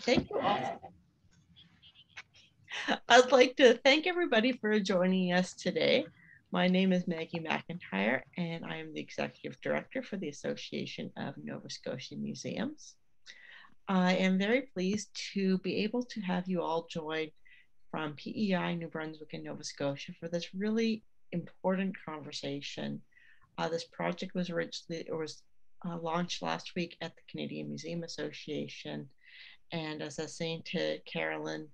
Thank you all. I'd like to thank everybody for joining us today. My name is Maggie McIntyre, and I am the Executive Director for the Association of Nova Scotia Museums. I am very pleased to be able to have you all join from PEI, New Brunswick, and Nova Scotia for this really important conversation. Uh, this project was originally or was uh, launched last week at the Canadian Museum Association, and as I was saying to Carolyn,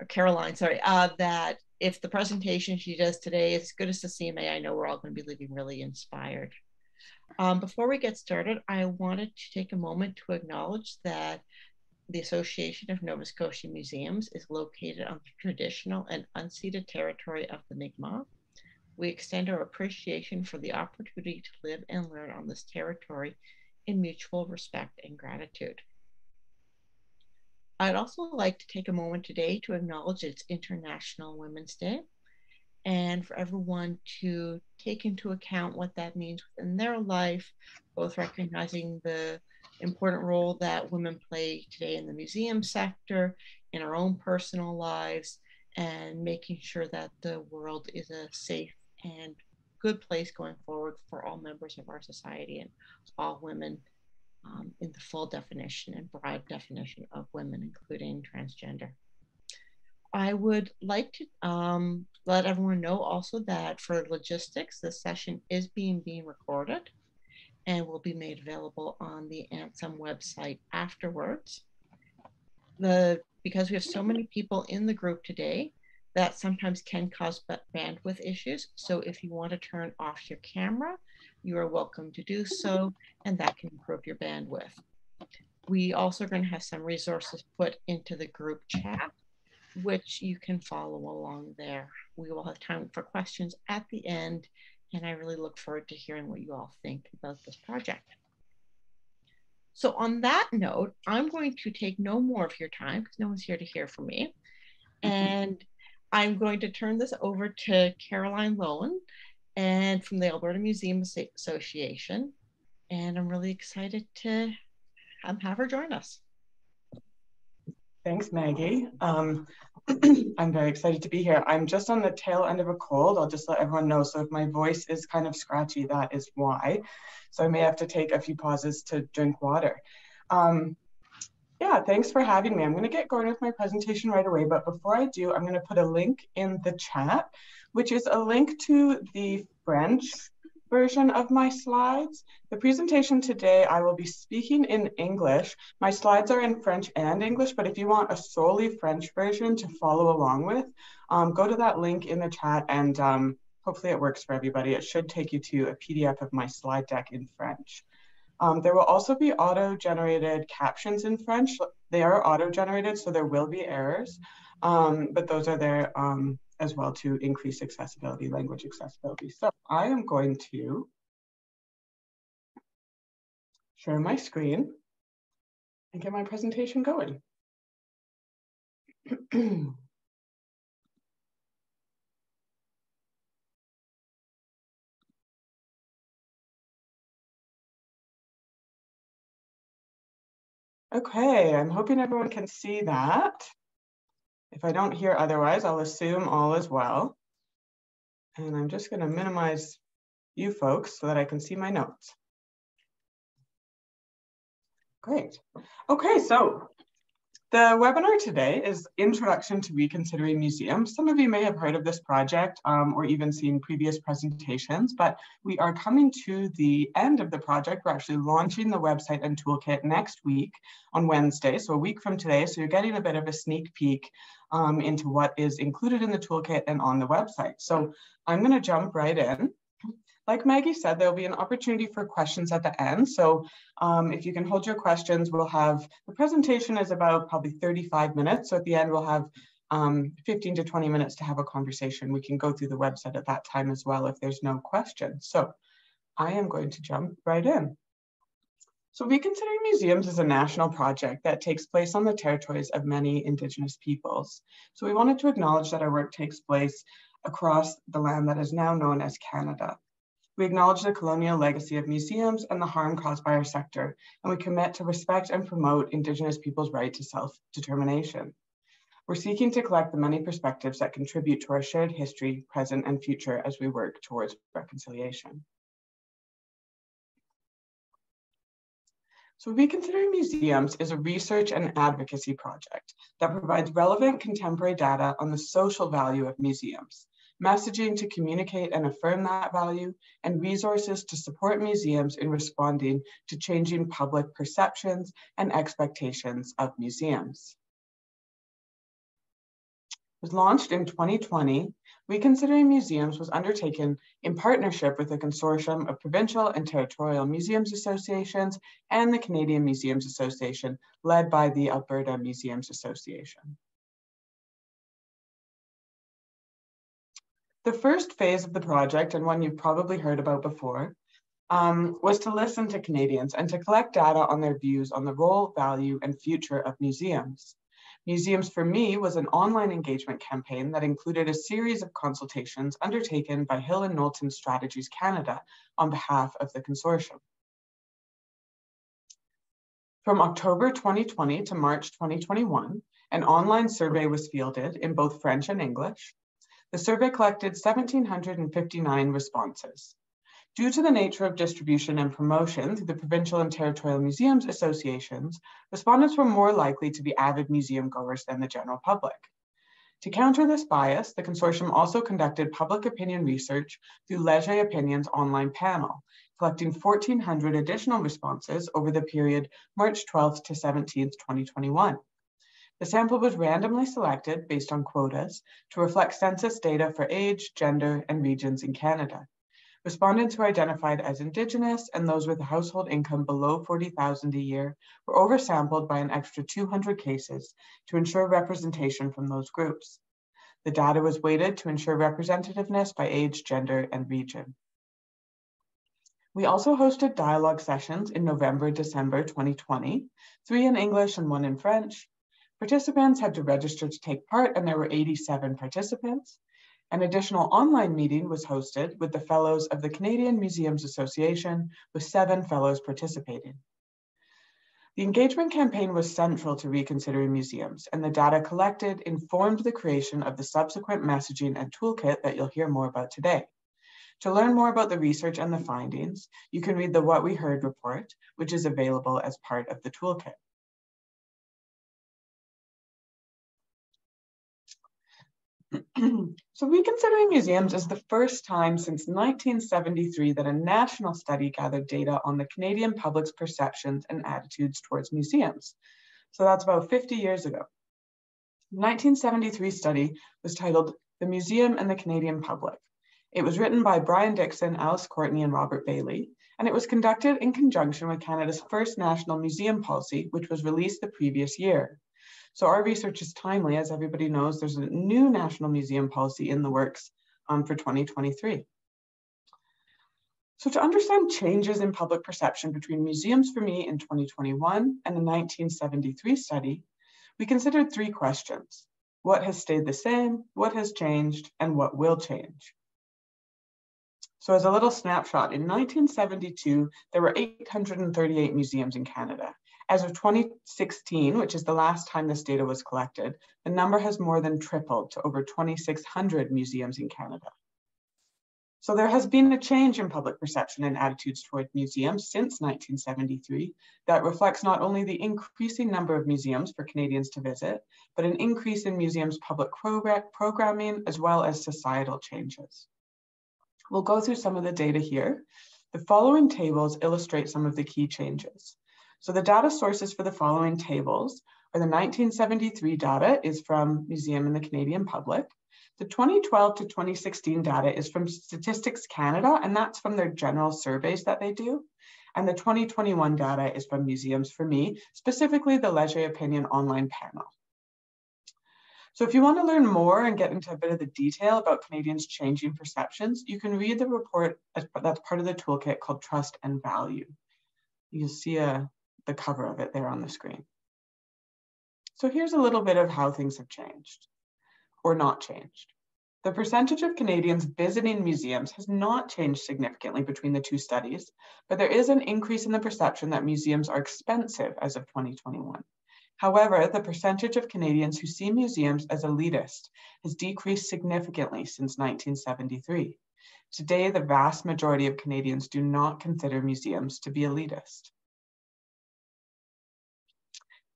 or Caroline, sorry, uh, that if the presentation she does today is as good as the CMA, I know we're all going to be leaving really inspired. Um, before we get started, I wanted to take a moment to acknowledge that the Association of Nova Scotia Museums is located on the traditional and unceded territory of the Mi'kmaq. We extend our appreciation for the opportunity to live and learn on this territory in mutual respect and gratitude. I'd also like to take a moment today to acknowledge it's International Women's Day and for everyone to take into account what that means in their life, both recognizing the important role that women play today in the museum sector, in our own personal lives, and making sure that the world is a safe and good place going forward for all members of our society and all women um, in the full definition and broad definition of women, including transgender. I would like to um, let everyone know also that for logistics, this session is being being recorded and will be made available on the ANSOM website afterwards. The because we have so many people in the group today, that sometimes can cause bandwidth issues. So if you want to turn off your camera, you are welcome to do so, and that can improve your bandwidth. We also are going to have some resources put into the group chat, which you can follow along there. We will have time for questions at the end, and I really look forward to hearing what you all think about this project. So on that note, I'm going to take no more of your time because no one's here to hear from me. Mm-hmm. And I'm going to turn this over to Caroline Loewen and from the Alberta Museum Association. And I'm really excited to have her join us. Thanks, Maggie. Um, I'm very excited to be here. I'm just on the tail end of a cold. I'll just let everyone know. So if my voice is kind of scratchy, that is why. So I may have to take a few pauses to drink water. Um, yeah, thanks for having me. I'm going to get going with my presentation right away, but before I do, I'm going to put a link in the chat, which is a link to the French version of my slides. The presentation today, I will be speaking in English. My slides are in French and English, but if you want a solely French version to follow along with, um, go to that link in the chat and um, hopefully it works for everybody. It should take you to a PDF of my slide deck in French. Um, there will also be auto-generated captions in French. They are auto-generated, so there will be errors, um, but those are there um, as well to increase accessibility, language accessibility. So I am going to share my screen and get my presentation going. Okay, I'm hoping everyone can see that. If I don't hear otherwise, I'll assume all is well. And I'm just gonna minimize you folks so that I can see my notes. Great. Okay, so the webinar today is Introduction to Reconsidering Museums. Some of you may have heard of this project um, or even seen previous presentations, but we are coming to the end of the project. We're actually launching the website and toolkit next week on Wednesday, so a week from today. So you're getting a bit of a sneak peek um, into what is included in the toolkit and on the website. So I'm gonna jump right in. Like Maggie said, there'll be an opportunity for questions at the end. So um, if you can hold your questions, we'll have, the presentation is about probably 35 minutes. So at the end, we'll have um, 15 to 20 minutes to have a conversation. We can go through the website at that time as well if there's no questions. So I am going to jump right in. So Reconsidering Museums is a national project that takes place on the territories of many Indigenous peoples. So we wanted to acknowledge that our work takes place across the land that is now known as Canada. We acknowledge the colonial legacy of museums and the harm caused by our sector, and we commit to respect and promote Indigenous people's right to self-determination. We're seeking to collect the many perspectives that contribute to our shared history, present, and future as we work towards reconciliation. So Reconsidering Museums is a research and advocacy project that provides relevant contemporary data on the social value of museums, messaging to communicate and affirm that value, and resources to support museums in responding to changing public perceptions and expectations of museums. It was launched in 2020 Reconsidering Museums was undertaken in partnership with a consortium of provincial and territorial museums associations and the Canadian Museums Association, led by the Alberta Museums Association. The first phase of the project, and one you've probably heard about before, um, was to listen to Canadians and to collect data on their views on the role, value, and future of museums. Museums for Me was an online engagement campaign that included a series of consultations undertaken by Hill and Knowlton Strategies Canada on behalf of the consortium. From October 2020 to March 2021, an online survey was fielded in both French and English. The survey collected 1,759 responses. Due to the nature of distribution and promotion through the provincial and territorial museums associations, respondents were more likely to be avid museum goers than the general public. To counter this bias, the consortium also conducted public opinion research through Leger Opinions online panel, collecting 1,400 additional responses over the period March 12th to 17th, 2021. The sample was randomly selected based on quotas to reflect census data for age, gender, and regions in Canada. Respondents who identified as Indigenous and those with a household income below 40,000 a year were oversampled by an extra 200 cases to ensure representation from those groups. The data was weighted to ensure representativeness by age, gender, and region. We also hosted dialogue sessions in November, December 2020, three in English and one in French. Participants had to register to take part and there were 87 participants. An additional online meeting was hosted with the fellows of the Canadian Museums Association, with seven fellows participating. The engagement campaign was central to reconsidering museums, and the data collected informed the creation of the subsequent messaging and toolkit that you'll hear more about today. To learn more about the research and the findings, you can read the What We Heard report, which is available as part of the toolkit. so reconsidering museums is the first time since 1973 that a national study gathered data on the Canadian public's perceptions and attitudes towards museums. So that's about 50 years ago. The 1973 study was titled The Museum and the Canadian Public. It was written by Brian Dixon, Alice Courtney, and Robert Bailey, and it was conducted in conjunction with Canada's first national museum policy, which was released the previous year. So our research is timely. As everybody knows, there's a new national museum policy in the works um, for 2023. So to understand changes in public perception between Museums for Me in 2021 and the 1973 study, we considered three questions. What has stayed the same, what has changed, and what will change? So as a little snapshot, in 1972, there were 838 museums in Canada. As of 2016, which is the last time this data was collected, the number has more than tripled to over 2,600 museums in Canada. So there has been a change in public perception and attitudes toward museums since 1973 that reflects not only the increasing number of museums for Canadians to visit, but an increase in museums' public programming as well as societal changes. We'll go through some of the data here. The following tables illustrate some of the key changes. So the data sources for the following tables are the 1973 data is from Museum and the Canadian Public. The 2012 to 2016 data is from Statistics Canada, and that's from their general surveys that they do. And the 2021 data is from Museums for Me, specifically the Leger Opinion online panel. So if you want to learn more and get into a bit of the detail about Canadians' changing perceptions, you can read the report that's part of the toolkit called Trust and Value. You'll see a, the cover of it there on the screen. So here's a little bit of how things have changed or not changed. The percentage of Canadians visiting museums has not changed significantly between the two studies, but there is an increase in the perception that museums are expensive as of 2021. However, the percentage of Canadians who see museums as elitist has decreased significantly since 1973. Today, the vast majority of Canadians do not consider museums to be elitist.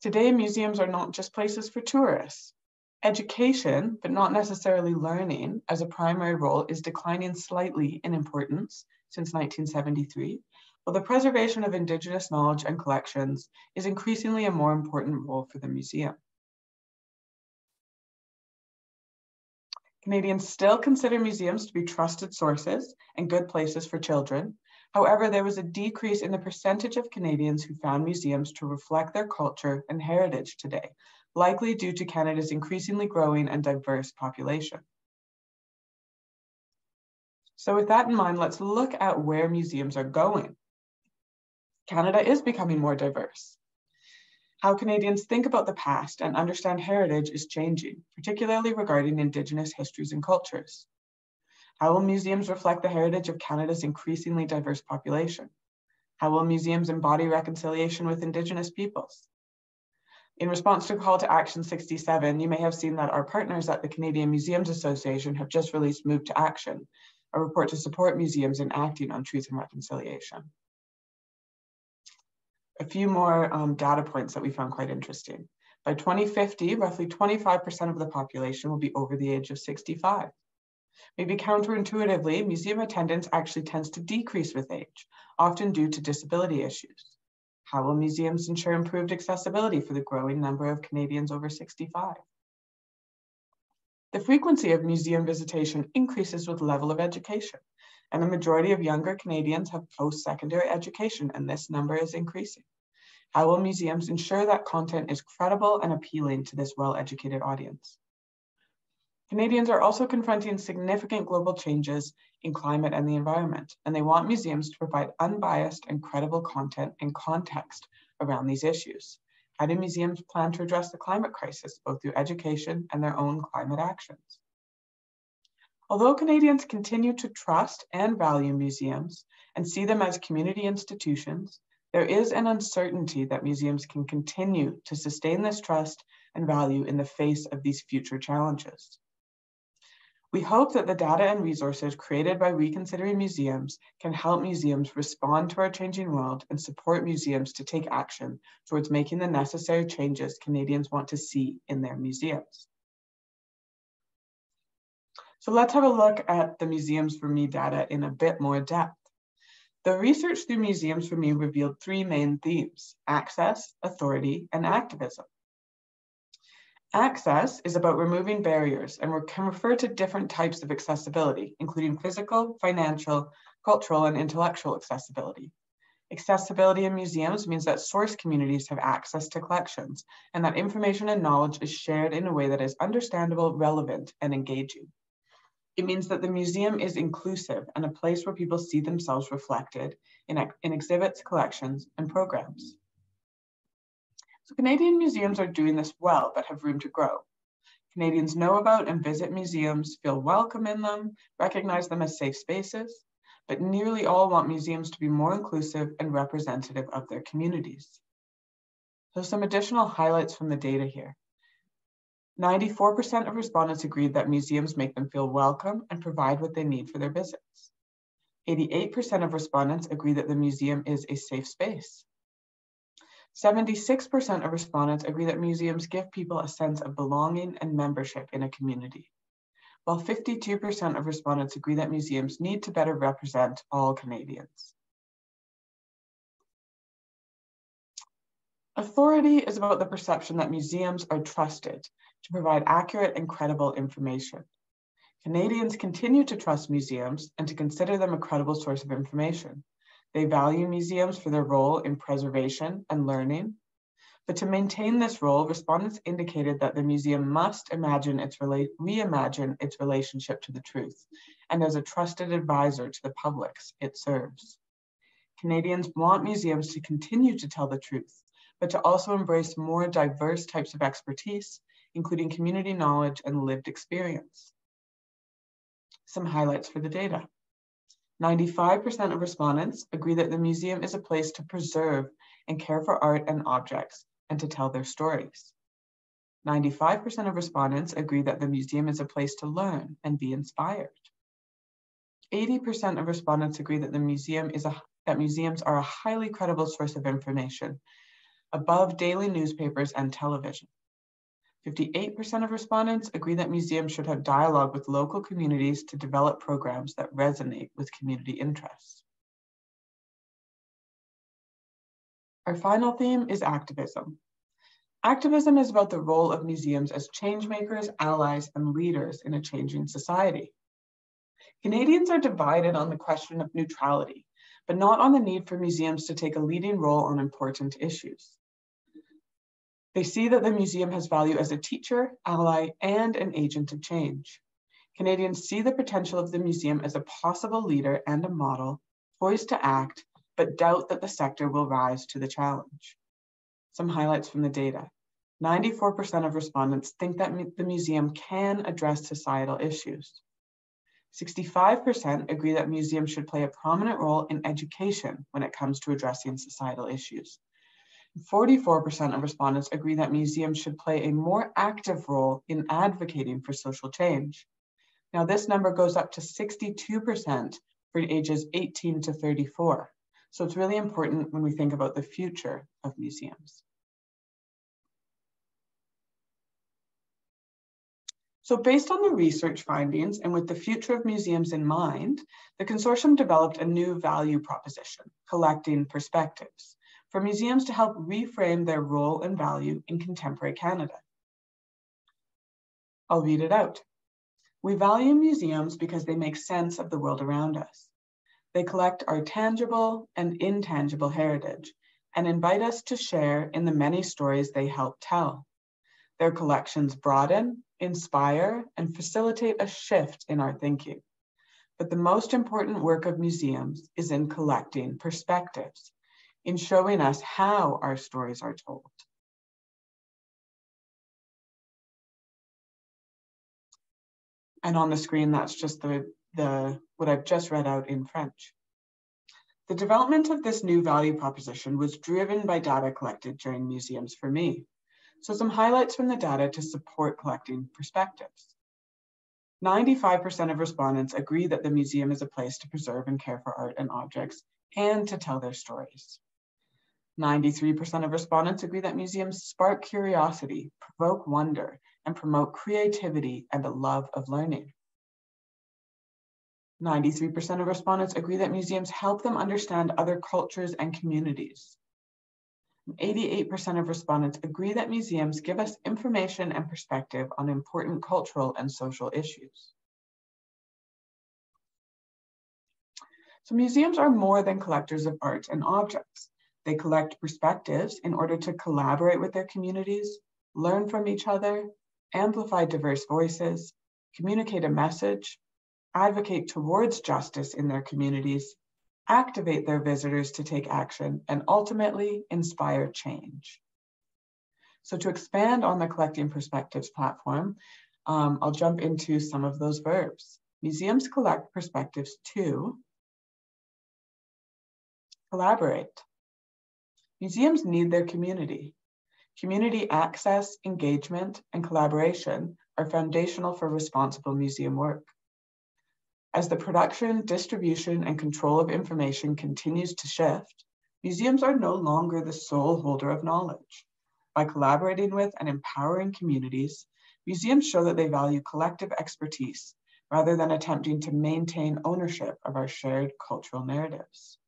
Today, museums are not just places for tourists. Education, but not necessarily learning, as a primary role is declining slightly in importance since 1973, while the preservation of Indigenous knowledge and collections is increasingly a more important role for the museum. Canadians still consider museums to be trusted sources and good places for children. However, there was a decrease in the percentage of Canadians who found museums to reflect their culture and heritage today, likely due to Canada's increasingly growing and diverse population. So with that in mind, let's look at where museums are going. Canada is becoming more diverse. How Canadians think about the past and understand heritage is changing, particularly regarding Indigenous histories and cultures. How will museums reflect the heritage of Canada's increasingly diverse population? How will museums embody reconciliation with Indigenous peoples? In response to Call to Action 67, you may have seen that our partners at the Canadian Museums Association have just released Move to Action, a report to support museums in acting on truth and reconciliation. A few more um, data points that we found quite interesting. By 2050, roughly 25% of the population will be over the age of 65. Maybe counterintuitively, museum attendance actually tends to decrease with age, often due to disability issues. How will museums ensure improved accessibility for the growing number of Canadians over 65? The frequency of museum visitation increases with level of education, and the majority of younger Canadians have post-secondary education, and this number is increasing. How will museums ensure that content is credible and appealing to this well-educated audience? Canadians are also confronting significant global changes in climate and the environment, and they want museums to provide unbiased and credible content and context around these issues. How do museums plan to address the climate crisis, both through education and their own climate actions? Although Canadians continue to trust and value museums and see them as community institutions, there is an uncertainty that museums can continue to sustain this trust and value in the face of these future challenges. We hope that the data and resources created by Reconsidering Museums can help museums respond to our changing world and support museums to take action towards making the necessary changes Canadians want to see in their museums. So let's have a look at the Museums for Me data in a bit more depth. The research through Museums for Me revealed three main themes, access, authority, and activism. Access is about removing barriers and can refer to different types of accessibility, including physical, financial, cultural, and intellectual accessibility. Accessibility in museums means that source communities have access to collections and that information and knowledge is shared in a way that is understandable, relevant, and engaging. It means that the museum is inclusive and a place where people see themselves reflected in, in exhibits, collections, and programs. So Canadian museums are doing this well, but have room to grow. Canadians know about and visit museums, feel welcome in them, recognize them as safe spaces, but nearly all want museums to be more inclusive and representative of their communities. So some additional highlights from the data here. 94% of respondents agreed that museums make them feel welcome and provide what they need for their visits. 88% of respondents agree that the museum is a safe space. 76% of respondents agree that museums give people a sense of belonging and membership in a community, while 52% of respondents agree that museums need to better represent all Canadians. Authority is about the perception that museums are trusted to provide accurate and credible information. Canadians continue to trust museums and to consider them a credible source of information. They value museums for their role in preservation and learning. But to maintain this role, respondents indicated that the museum must imagine its reimagine its relationship to the truth and as a trusted advisor to the publics it serves. Canadians want museums to continue to tell the truth, but to also embrace more diverse types of expertise, including community knowledge and lived experience. Some highlights for the data. 95% of respondents agree that the museum is a place to preserve and care for art and objects and to tell their stories. 95% of respondents agree that the museum is a place to learn and be inspired. 80% of respondents agree that the museum is a, that museums are a highly credible source of information, above daily newspapers and television. 58% of respondents agree that museums should have dialogue with local communities to develop programs that resonate with community interests. Our final theme is activism. Activism is about the role of museums as changemakers, allies, and leaders in a changing society. Canadians are divided on the question of neutrality, but not on the need for museums to take a leading role on important issues. They see that the museum has value as a teacher, ally, and an agent of change. Canadians see the potential of the museum as a possible leader and a model, poised to act, but doubt that the sector will rise to the challenge. Some highlights from the data. 94% of respondents think that the museum can address societal issues. 65% agree that museums should play a prominent role in education when it comes to addressing societal issues. 44% of respondents agree that museums should play a more active role in advocating for social change. Now, this number goes up to 62% for ages 18 to 34. So it's really important when we think about the future of museums. So based on the research findings and with the future of museums in mind, the consortium developed a new value proposition, collecting perspectives for museums to help reframe their role and value in contemporary Canada. I'll read it out. We value museums because they make sense of the world around us. They collect our tangible and intangible heritage and invite us to share in the many stories they help tell. Their collections broaden, inspire, and facilitate a shift in our thinking. But the most important work of museums is in collecting perspectives in showing us how our stories are told. And on the screen, that's just the, the what I've just read out in French. The development of this new value proposition was driven by data collected during Museums for Me. So some highlights from the data to support collecting perspectives. 95% of respondents agree that the museum is a place to preserve and care for art and objects and to tell their stories. 93% of respondents agree that museums spark curiosity, provoke wonder, and promote creativity and a love of learning. 93% of respondents agree that museums help them understand other cultures and communities. 88% of respondents agree that museums give us information and perspective on important cultural and social issues. So museums are more than collectors of art and objects. They collect perspectives in order to collaborate with their communities, learn from each other, amplify diverse voices, communicate a message, advocate towards justice in their communities, activate their visitors to take action, and ultimately inspire change. So to expand on the Collecting Perspectives platform, um, I'll jump into some of those verbs. Museums collect perspectives to collaborate, Museums need their community. Community access, engagement, and collaboration are foundational for responsible museum work. As the production, distribution, and control of information continues to shift, museums are no longer the sole holder of knowledge. By collaborating with and empowering communities, museums show that they value collective expertise rather than attempting to maintain ownership of our shared cultural narratives.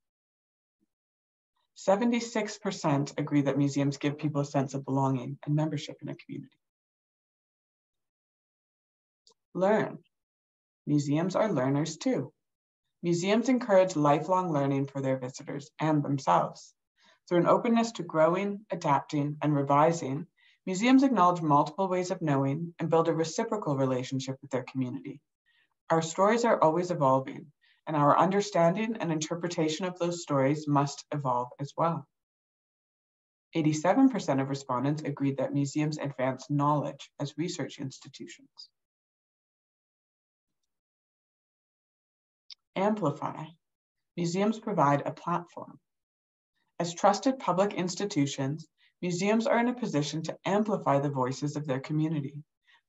76% agree that museums give people a sense of belonging and membership in a community. Learn. Museums are learners too. Museums encourage lifelong learning for their visitors and themselves. Through an openness to growing, adapting, and revising, museums acknowledge multiple ways of knowing and build a reciprocal relationship with their community. Our stories are always evolving, and our understanding and interpretation of those stories must evolve as well. 87% of respondents agreed that museums advance knowledge as research institutions. amplify. Museums provide a platform. As trusted public institutions, museums are in a position to amplify the voices of their community.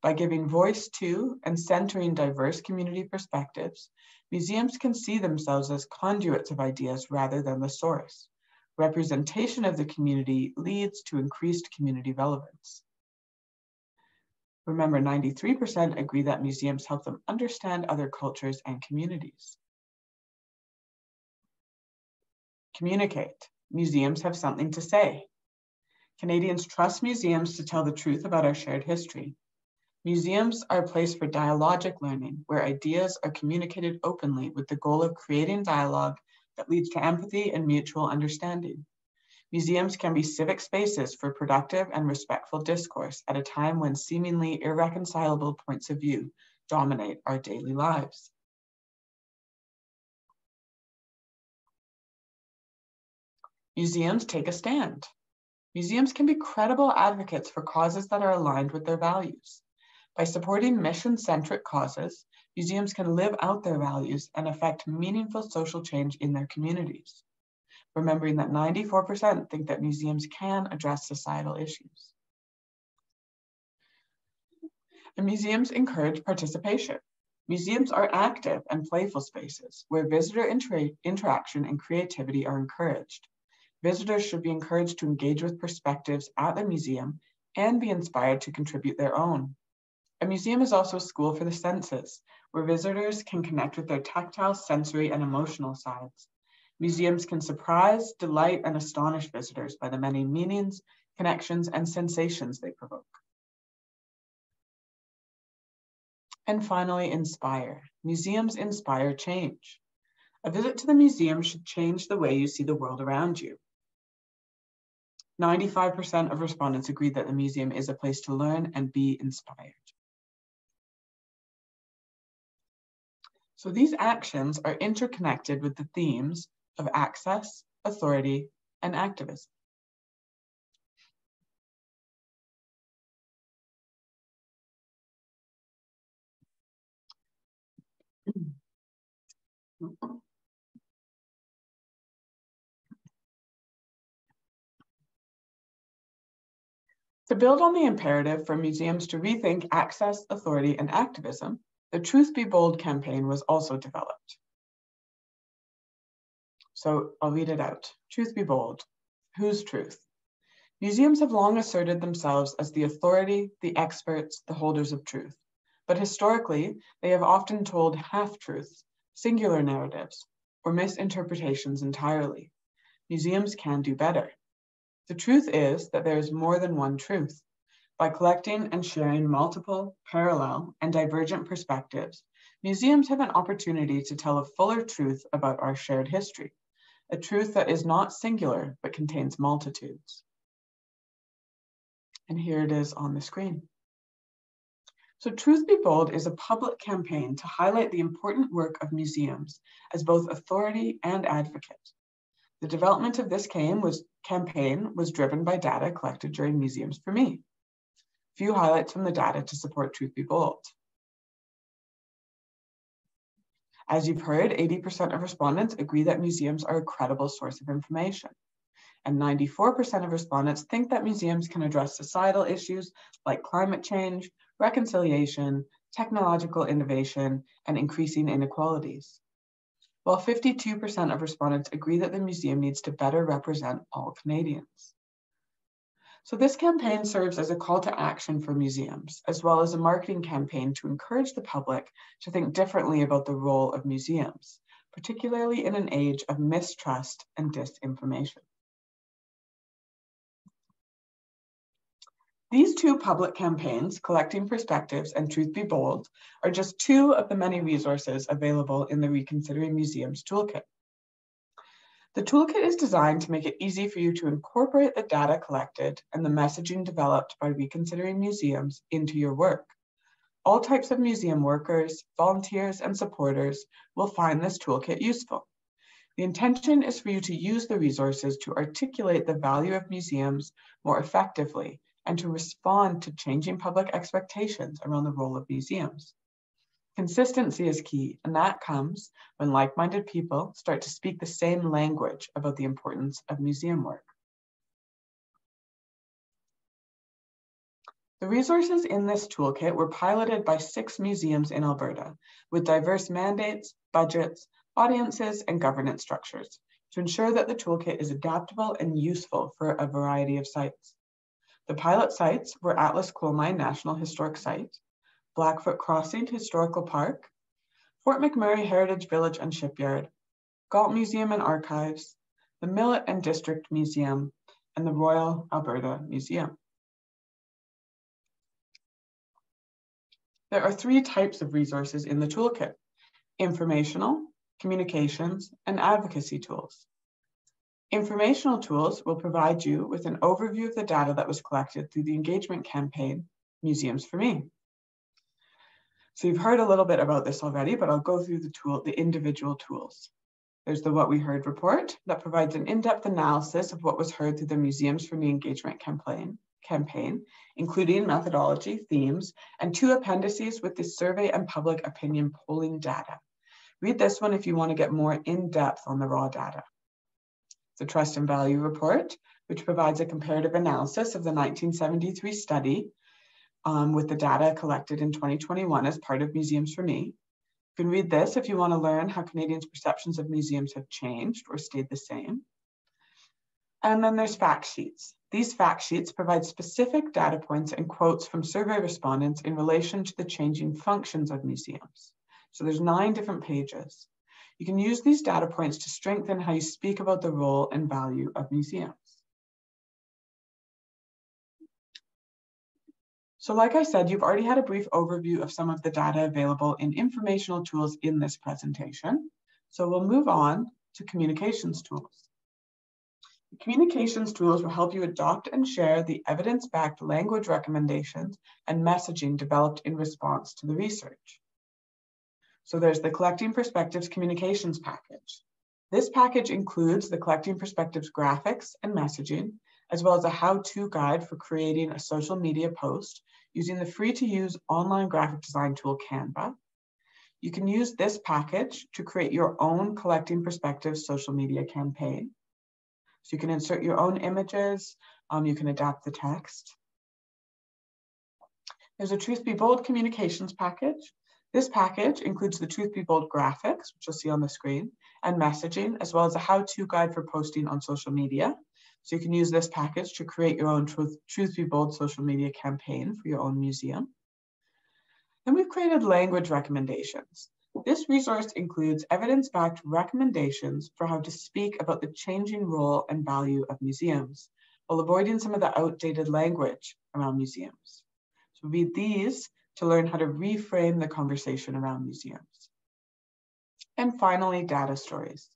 By giving voice to and centering diverse community perspectives, museums can see themselves as conduits of ideas rather than the source. Representation of the community leads to increased community relevance. Remember, 93% agree that museums help them understand other cultures and communities. Communicate. Museums have something to say. Canadians trust museums to tell the truth about our shared history. Museums are a place for dialogic learning, where ideas are communicated openly with the goal of creating dialogue that leads to empathy and mutual understanding. Museums can be civic spaces for productive and respectful discourse at a time when seemingly irreconcilable points of view dominate our daily lives. Museums take a stand. Museums can be credible advocates for causes that are aligned with their values. By supporting mission-centric causes, museums can live out their values and affect meaningful social change in their communities. Remembering that 94% think that museums can address societal issues. And museums encourage participation. Museums are active and playful spaces where visitor inter interaction and creativity are encouraged. Visitors should be encouraged to engage with perspectives at the museum and be inspired to contribute their own. A museum is also a school for the senses, where visitors can connect with their tactile, sensory, and emotional sides. Museums can surprise, delight, and astonish visitors by the many meanings, connections, and sensations they provoke. And finally, inspire. Museums inspire change. A visit to the museum should change the way you see the world around you. 95% of respondents agreed that the museum is a place to learn and be inspired. So these actions are interconnected with the themes of access, authority, and activism. To build on the imperative for museums to rethink access, authority, and activism, the Truth Be Bold campaign was also developed. So I'll read it out. Truth be bold. Whose truth? Museums have long asserted themselves as the authority, the experts, the holders of truth. But historically, they have often told half truths, singular narratives, or misinterpretations entirely. Museums can do better. The truth is that there is more than one truth. By collecting and sharing multiple, parallel, and divergent perspectives, museums have an opportunity to tell a fuller truth about our shared history, a truth that is not singular but contains multitudes. And here it is on the screen. So Truth Be Bold is a public campaign to highlight the important work of museums as both authority and advocate. The development of this was, campaign was driven by data collected during Museums for Me. Few highlights from the data to support Truth Be Bold. As you've heard, 80% of respondents agree that museums are a credible source of information. And 94% of respondents think that museums can address societal issues like climate change, reconciliation, technological innovation, and increasing inequalities while 52% of respondents agree that the museum needs to better represent all Canadians. So this campaign serves as a call to action for museums, as well as a marketing campaign to encourage the public to think differently about the role of museums, particularly in an age of mistrust and disinformation. These two public campaigns, Collecting Perspectives and Truth Be Bold, are just two of the many resources available in the Reconsidering Museums Toolkit. The toolkit is designed to make it easy for you to incorporate the data collected and the messaging developed by Reconsidering Museums into your work. All types of museum workers, volunteers, and supporters will find this toolkit useful. The intention is for you to use the resources to articulate the value of museums more effectively and to respond to changing public expectations around the role of museums. Consistency is key, and that comes when like-minded people start to speak the same language about the importance of museum work. The resources in this toolkit were piloted by six museums in Alberta with diverse mandates, budgets, audiences, and governance structures to ensure that the toolkit is adaptable and useful for a variety of sites. The pilot sites were Atlas Coal Mine National Historic Site, Blackfoot Crossing Historical Park, Fort McMurray Heritage Village and Shipyard, Galt Museum and Archives, the Millet and District Museum, and the Royal Alberta Museum. There are three types of resources in the toolkit, informational, communications, and advocacy tools. Informational tools will provide you with an overview of the data that was collected through the engagement campaign, Museums for Me. So you've heard a little bit about this already, but I'll go through the tool, the individual tools. There's the What We Heard report that provides an in-depth analysis of what was heard through the Museums for Me engagement campaign, campaign, including methodology, themes, and two appendices with the survey and public opinion polling data. Read this one if you want to get more in-depth on the raw data. The Trust and Value report, which provides a comparative analysis of the 1973 study um, with the data collected in 2021 as part of Museums for Me. You can read this if you want to learn how Canadians' perceptions of museums have changed or stayed the same. And then there's fact sheets. These fact sheets provide specific data points and quotes from survey respondents in relation to the changing functions of museums. So there's nine different pages. You can use these data points to strengthen how you speak about the role and value of museums. So like I said, you've already had a brief overview of some of the data available in informational tools in this presentation. So we'll move on to communications tools. The communications tools will help you adopt and share the evidence-backed language recommendations and messaging developed in response to the research. So there's the Collecting Perspectives Communications package. This package includes the Collecting Perspectives graphics and messaging, as well as a how-to guide for creating a social media post using the free-to-use online graphic design tool Canva. You can use this package to create your own Collecting Perspectives social media campaign. So you can insert your own images, um, you can adapt the text. There's a Truth Be Bold communications package. This package includes the Truth Be Bold graphics, which you'll see on the screen, and messaging, as well as a how-to guide for posting on social media. So you can use this package to create your own Truth, Truth Be Bold social media campaign for your own museum. Then we've created language recommendations. This resource includes evidence-backed recommendations for how to speak about the changing role and value of museums, while avoiding some of the outdated language around museums. So read these to learn how to reframe the conversation around museums. And finally, data stories.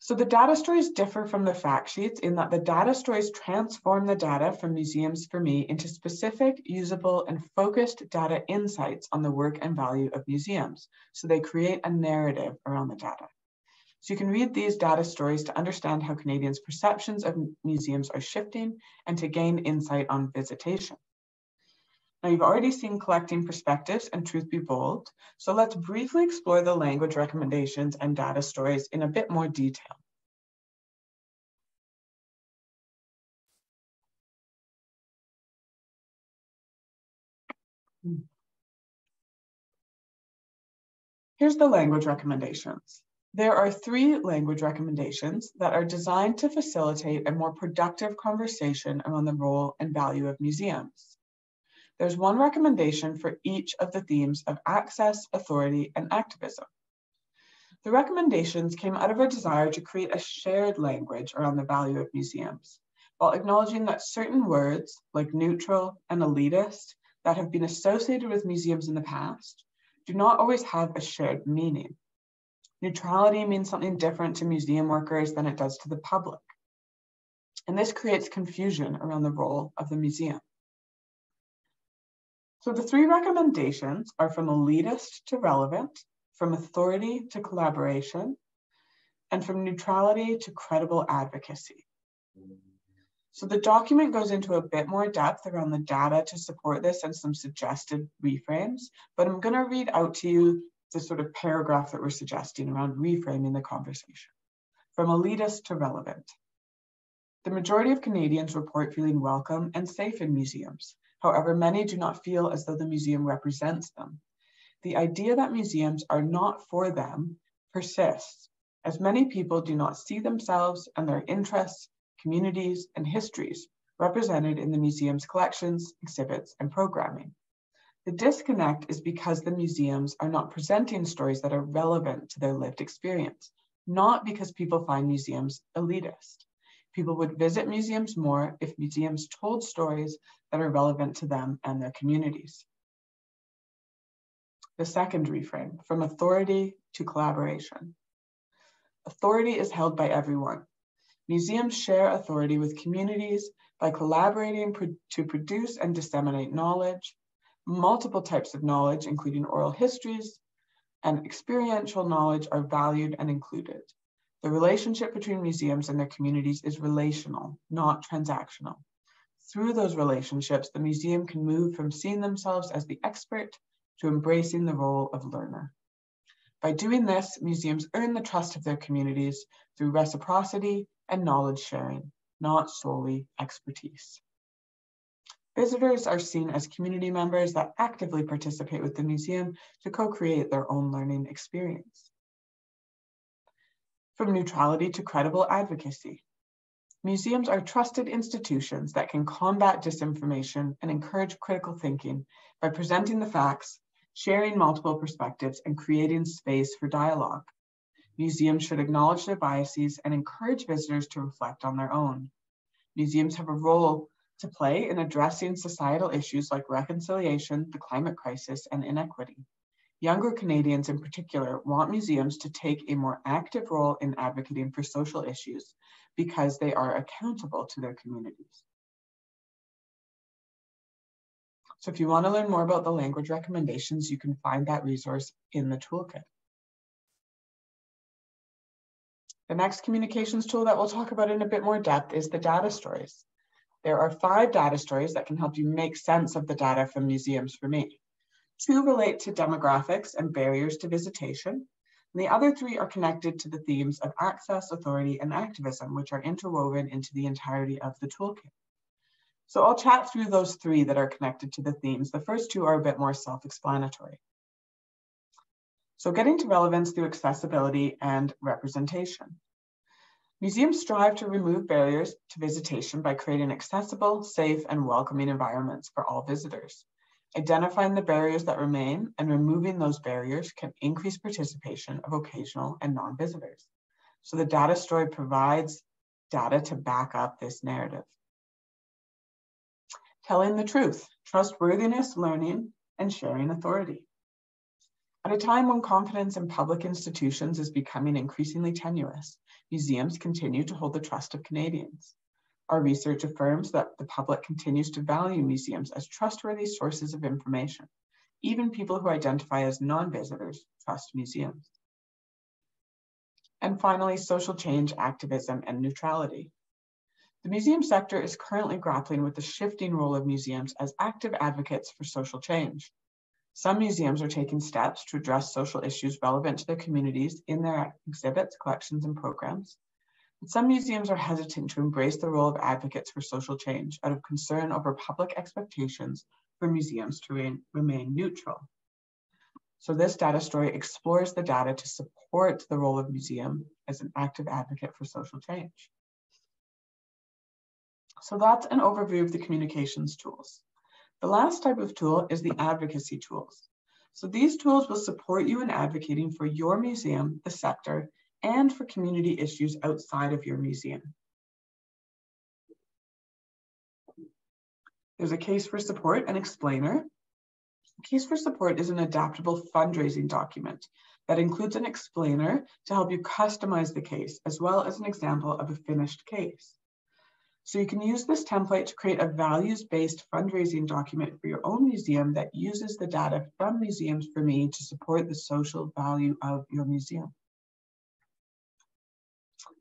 So the data stories differ from the fact sheets in that the data stories transform the data from Museums for Me into specific, usable, and focused data insights on the work and value of museums. So they create a narrative around the data. So you can read these data stories to understand how Canadians' perceptions of museums are shifting and to gain insight on visitation. Now you've already seen collecting perspectives and truth be bold, so let's briefly explore the language recommendations and data stories in a bit more detail. Here's the language recommendations. There are three language recommendations that are designed to facilitate a more productive conversation around the role and value of museums. There's one recommendation for each of the themes of access, authority, and activism. The recommendations came out of a desire to create a shared language around the value of museums, while acknowledging that certain words, like neutral and elitist, that have been associated with museums in the past, do not always have a shared meaning. Neutrality means something different to museum workers than it does to the public. And this creates confusion around the role of the museum. So the three recommendations are from elitist to relevant, from authority to collaboration, and from neutrality to credible advocacy. So the document goes into a bit more depth around the data to support this and some suggested reframes, but I'm gonna read out to you the sort of paragraph that we're suggesting around reframing the conversation. From elitist to relevant. The majority of Canadians report feeling welcome and safe in museums. However, many do not feel as though the museum represents them. The idea that museums are not for them persists, as many people do not see themselves and their interests communities, and histories represented in the museum's collections, exhibits, and programming. The disconnect is because the museums are not presenting stories that are relevant to their lived experience, not because people find museums elitist. People would visit museums more if museums told stories that are relevant to them and their communities. The second reframe, from authority to collaboration. Authority is held by everyone, Museums share authority with communities by collaborating pro to produce and disseminate knowledge, multiple types of knowledge, including oral histories and experiential knowledge are valued and included. The relationship between museums and their communities is relational, not transactional. Through those relationships, the museum can move from seeing themselves as the expert to embracing the role of learner. By doing this, museums earn the trust of their communities through reciprocity and knowledge sharing, not solely expertise. Visitors are seen as community members that actively participate with the museum to co-create their own learning experience. From neutrality to credible advocacy. Museums are trusted institutions that can combat disinformation and encourage critical thinking by presenting the facts, sharing multiple perspectives, and creating space for dialogue. Museums should acknowledge their biases and encourage visitors to reflect on their own. Museums have a role to play in addressing societal issues like reconciliation, the climate crisis, and inequity. Younger Canadians in particular want museums to take a more active role in advocating for social issues because they are accountable to their communities. So if you want to learn more about the language recommendations, you can find that resource in the toolkit. The next communications tool that we'll talk about in a bit more depth is the data stories. There are five data stories that can help you make sense of the data from Museums for Me. Two relate to demographics and barriers to visitation, and the other three are connected to the themes of access, authority, and activism, which are interwoven into the entirety of the toolkit. So I'll chat through those three that are connected to the themes. The first two are a bit more self-explanatory. So getting to relevance through accessibility and representation. Museums strive to remove barriers to visitation by creating accessible, safe, and welcoming environments for all visitors. Identifying the barriers that remain and removing those barriers can increase participation of occasional and non-visitors. So the data story provides data to back up this narrative. Telling the truth, trustworthiness, learning, and sharing authority. At a time when confidence in public institutions is becoming increasingly tenuous, museums continue to hold the trust of Canadians. Our research affirms that the public continues to value museums as trustworthy sources of information. Even people who identify as non-visitors trust museums. And finally, social change, activism, and neutrality. The museum sector is currently grappling with the shifting role of museums as active advocates for social change. Some museums are taking steps to address social issues relevant to their communities in their exhibits, collections, and programs. Some museums are hesitant to embrace the role of advocates for social change out of concern over public expectations for museums to re remain neutral. So this data story explores the data to support the role of museum as an active advocate for social change. So that's an overview of the communications tools. The last type of tool is the advocacy tools. So these tools will support you in advocating for your museum, the sector, and for community issues outside of your museum. There's a case for support and explainer. Case for support is an adaptable fundraising document that includes an explainer to help you customize the case, as well as an example of a finished case. So you can use this template to create a values-based fundraising document for your own museum that uses the data from Museums for Me to support the social value of your museum.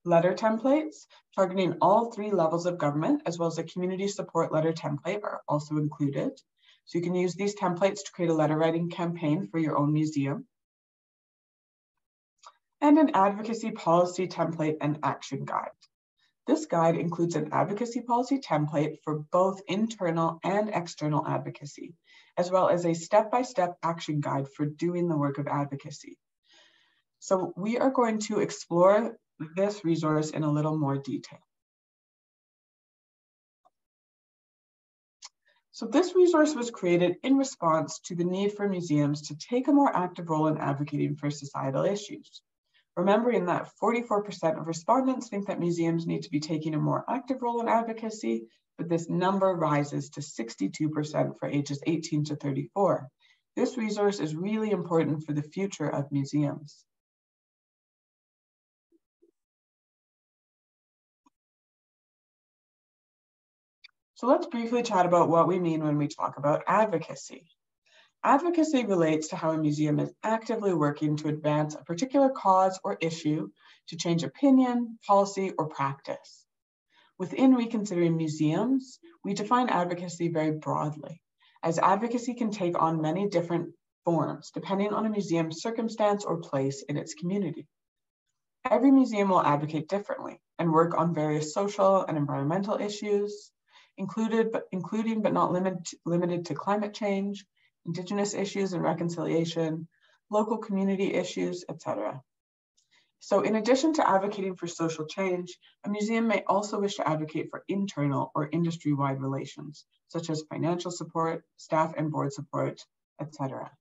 Letter templates targeting all three levels of government, as well as a community support letter template are also included. So you can use these templates to create a letter writing campaign for your own museum. And an advocacy policy template and action guide. This guide includes an advocacy policy template for both internal and external advocacy, as well as a step-by-step -step action guide for doing the work of advocacy. So we are going to explore this resource in a little more detail. So this resource was created in response to the need for museums to take a more active role in advocating for societal issues. Remembering that 44% of respondents think that museums need to be taking a more active role in advocacy, but this number rises to 62% for ages 18 to 34. This resource is really important for the future of museums. So let's briefly chat about what we mean when we talk about advocacy. Advocacy relates to how a museum is actively working to advance a particular cause or issue to change opinion, policy, or practice. Within Reconsidering Museums, we define advocacy very broadly, as advocacy can take on many different forms depending on a museum's circumstance or place in its community. Every museum will advocate differently and work on various social and environmental issues, included, but, including but not limit, limited to climate change, indigenous issues and reconciliation, local community issues, etc. So in addition to advocating for social change, a museum may also wish to advocate for internal or industry-wide relations, such as financial support, staff and board support, etc.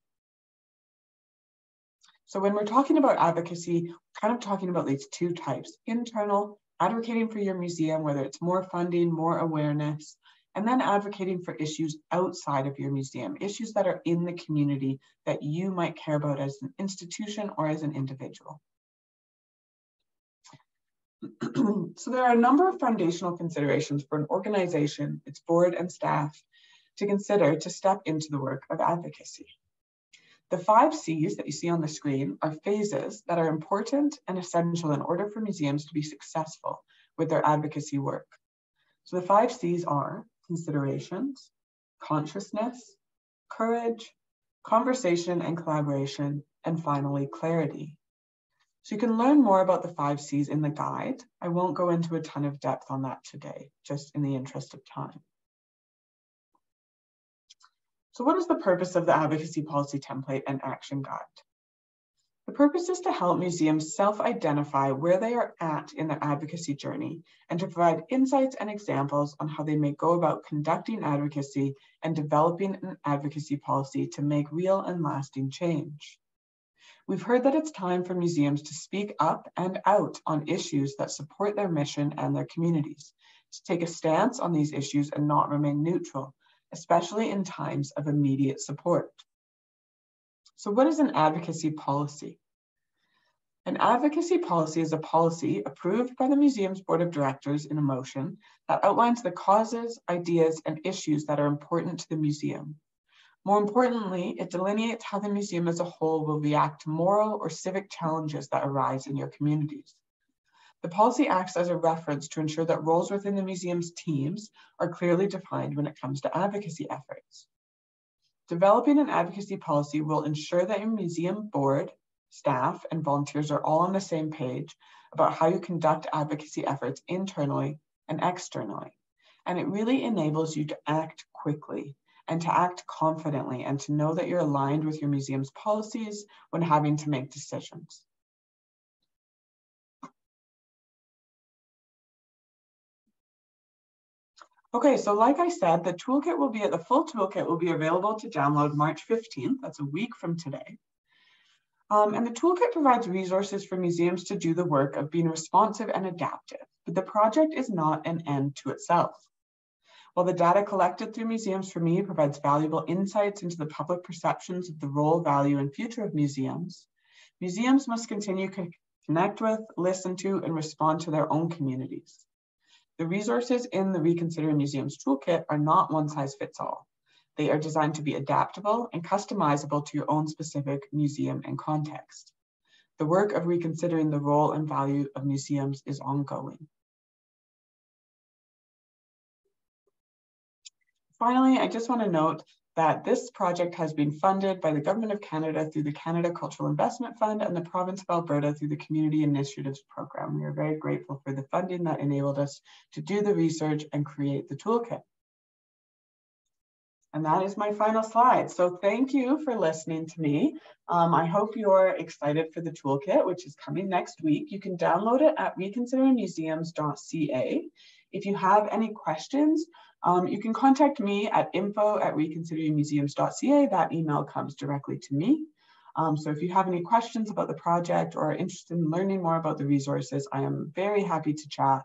So when we're talking about advocacy, we're kind of talking about these two types, internal advocating for your museum, whether it's more funding, more awareness, and then advocating for issues outside of your museum, issues that are in the community that you might care about as an institution or as an individual. so there are a number of foundational considerations for an organization, its board and staff to consider to step into the work of advocacy. The five C's that you see on the screen are phases that are important and essential in order for museums to be successful with their advocacy work. So the five C's are considerations, consciousness, courage, conversation and collaboration, and finally, clarity. So you can learn more about the five C's in the guide. I won't go into a ton of depth on that today, just in the interest of time. So what is the purpose of the advocacy policy template and action guide? The purpose is to help museums self-identify where they are at in their advocacy journey and to provide insights and examples on how they may go about conducting advocacy and developing an advocacy policy to make real and lasting change. We've heard that it's time for museums to speak up and out on issues that support their mission and their communities, to take a stance on these issues and not remain neutral, especially in times of immediate support. So what is an advocacy policy? An advocacy policy is a policy approved by the museum's board of directors in a motion that outlines the causes, ideas, and issues that are important to the museum. More importantly, it delineates how the museum as a whole will react to moral or civic challenges that arise in your communities. The policy acts as a reference to ensure that roles within the museum's teams are clearly defined when it comes to advocacy efforts. Developing an advocacy policy will ensure that your museum board, staff, and volunteers are all on the same page about how you conduct advocacy efforts internally and externally. And it really enables you to act quickly and to act confidently and to know that you're aligned with your museum's policies when having to make decisions. Okay, so like I said, the toolkit will be, the full toolkit will be available to download March 15th. That's a week from today. Um, and the toolkit provides resources for museums to do the work of being responsive and adaptive, but the project is not an end to itself. While the data collected through Museums for Me provides valuable insights into the public perceptions of the role, value, and future of museums, museums must continue to connect with, listen to, and respond to their own communities. The resources in the Reconsidering Museums Toolkit are not one size fits all. They are designed to be adaptable and customizable to your own specific museum and context. The work of reconsidering the role and value of museums is ongoing. Finally, I just want to note that this project has been funded by the Government of Canada through the Canada Cultural Investment Fund and the Province of Alberta through the Community Initiatives Program. We are very grateful for the funding that enabled us to do the research and create the toolkit. And that is my final slide. So thank you for listening to me. Um, I hope you're excited for the toolkit, which is coming next week. You can download it at reconsideringmuseums.ca. If you have any questions, um, you can contact me at info at reconsideringmuseums.ca. That email comes directly to me. Um, so if you have any questions about the project or are interested in learning more about the resources, I am very happy to chat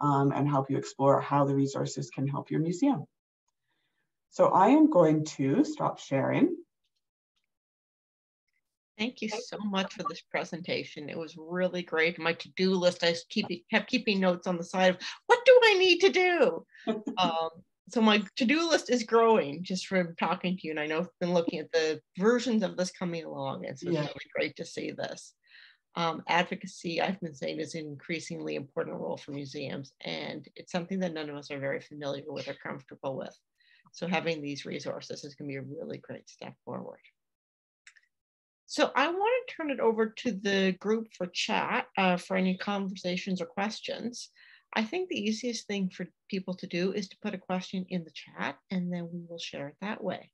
um, and help you explore how the resources can help your museum. So I am going to stop sharing. Thank you so much for this presentation. It was really great. My to-do list, I keep, kept keeping notes on the side of I need to do? um, so my to-do list is growing just from talking to you. And I know I've been looking at the versions of this coming along. And so it's yeah. really great to see this. Um, advocacy, I've been saying, is an increasingly important role for museums. And it's something that none of us are very familiar with or comfortable with. So having these resources is going to be a really great step forward. So I want to turn it over to the group for chat uh, for any conversations or questions. I think the easiest thing for people to do is to put a question in the chat and then we will share it that way.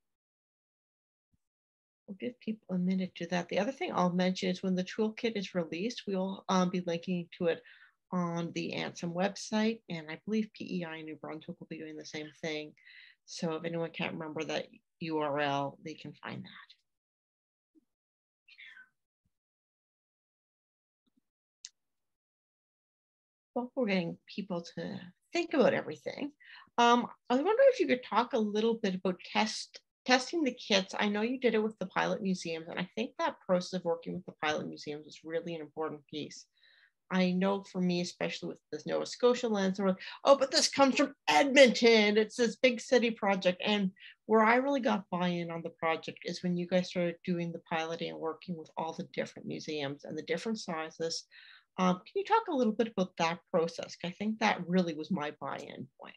We'll give people a minute to that. The other thing I'll mention is when the toolkit is released, we'll um, be linking to it on the ANSOM website. And I believe PEI New Brunswick will be doing the same thing. So if anyone can't remember that URL, they can find that. Well, we're getting people to think about everything. Um, I wonder if you could talk a little bit about test testing the kits. I know you did it with the pilot museums, and I think that process of working with the pilot museums is really an important piece. I know for me, especially with this Nova Scotia lens, like, oh, but this comes from Edmonton. It's this big city project. And where I really got buy-in on the project is when you guys started doing the piloting and working with all the different museums and the different sizes. Um, can you talk a little bit about that process? I think that really was my buy-in point.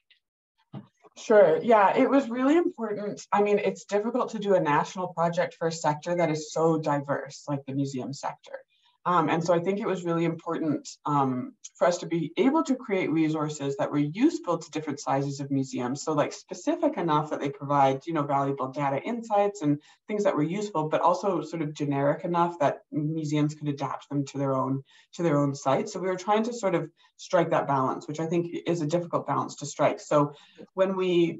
Sure. Yeah, it was really important. I mean, it's difficult to do a national project for a sector that is so diverse, like the museum sector. Um, and so I think it was really important um, for us to be able to create resources that were useful to different sizes of museums. So like specific enough that they provide, you know, valuable data insights and things that were useful, but also sort of generic enough that museums could adapt them to their own to their own site. So we were trying to sort of strike that balance, which I think is a difficult balance to strike. So when we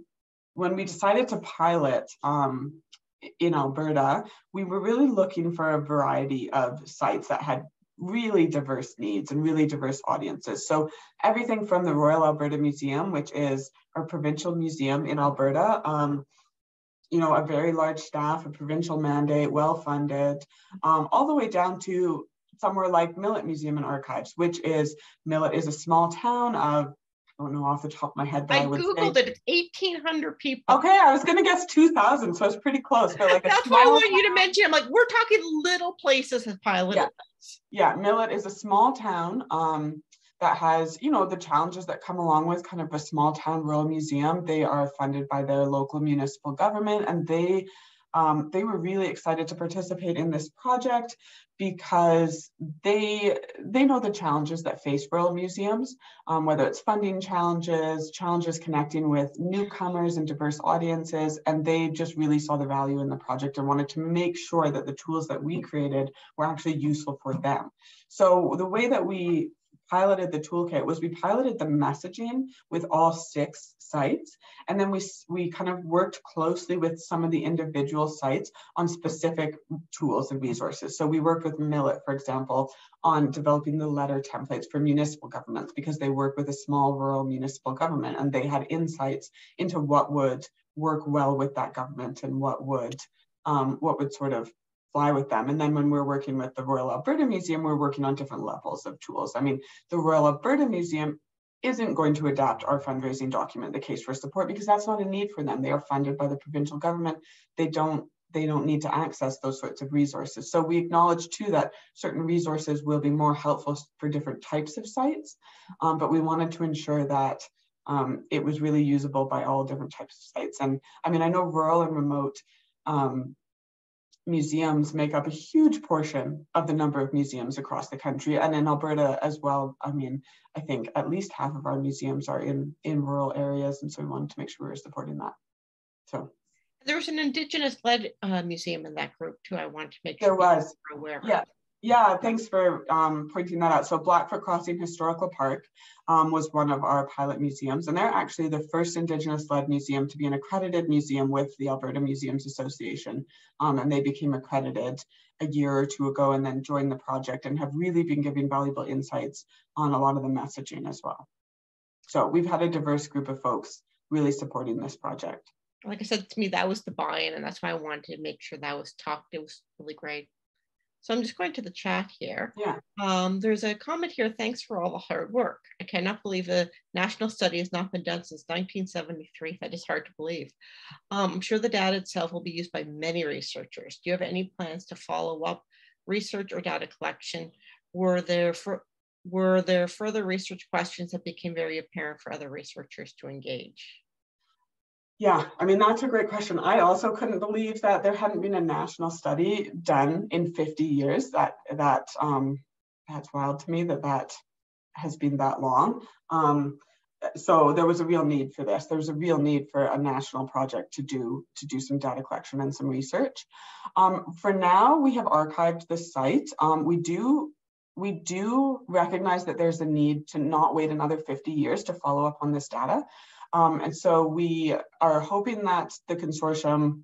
when we decided to pilot um, in Alberta, we were really looking for a variety of sites that had really diverse needs and really diverse audiences. So everything from the Royal Alberta Museum, which is our provincial museum in Alberta, um, you know, a very large staff, a provincial mandate, well funded, um, all the way down to somewhere like Millet Museum and Archives, which is Millet is a small town of don't know off the top of my head. I, I googled say. it. It's 1,800 people. Okay, I was gonna guess 2,000, so it's pretty close. But like that's why I want you to mention. I'm like, we're talking little places as pilot. Yeah. yeah, Millet is a small town. Um, that has, you know, the challenges that come along with kind of a small town rural museum. They are funded by the local municipal government and they um, they were really excited to participate in this project because they they know the challenges that face rural museums, um, whether it's funding challenges, challenges connecting with newcomers and diverse audiences, and they just really saw the value in the project and wanted to make sure that the tools that we created were actually useful for them. So the way that we piloted the toolkit was we piloted the messaging with all six sites. And then we, we kind of worked closely with some of the individual sites on specific tools and resources. So we worked with Millet, for example, on developing the letter templates for municipal governments because they work with a small rural municipal government and they had insights into what would work well with that government and what would um, what would sort of fly with them. And then when we're working with the Royal Alberta Museum, we're working on different levels of tools. I mean, the Royal Alberta Museum isn't going to adapt our fundraising document, the case for support, because that's not a need for them. They are funded by the provincial government. They don't they don't need to access those sorts of resources. So we acknowledge too that certain resources will be more helpful for different types of sites, um, but we wanted to ensure that um, it was really usable by all different types of sites. And I mean, I know rural and remote um, museums make up a huge portion of the number of museums across the country. And in Alberta as well, I mean, I think at least half of our museums are in, in rural areas. And so we wanted to make sure we were supporting that. So. There was an Indigenous led uh, museum in that group too. I want to make sure there was. aware. Yeah, yeah, thanks for um, pointing that out. So Blackfoot Crossing Historical Park um, was one of our pilot museums, and they're actually the first Indigenous-led museum to be an accredited museum with the Alberta Museums Association. Um, and they became accredited a year or two ago and then joined the project and have really been giving valuable insights on a lot of the messaging as well. So we've had a diverse group of folks really supporting this project. Like I said, to me, that was the buy-in, and that's why I wanted to make sure that was talked. It was really great. So I'm just going to the chat here. Yeah. Um, there's a comment here. Thanks for all the hard work. I cannot believe a national study has not been done since 1973. That is hard to believe. Um, I'm sure the data itself will be used by many researchers. Do you have any plans to follow up research or data collection? Were there for, were there further research questions that became very apparent for other researchers to engage? Yeah, I mean, that's a great question. I also couldn't believe that there hadn't been a national study done in 50 years. That, that um, that's wild to me that that has been that long. Um, so there was a real need for this. There was a real need for a national project to do to do some data collection and some research. Um, for now, we have archived the site. Um, we do we do recognize that there's a need to not wait another 50 years to follow up on this data. Um, and so we are hoping that the consortium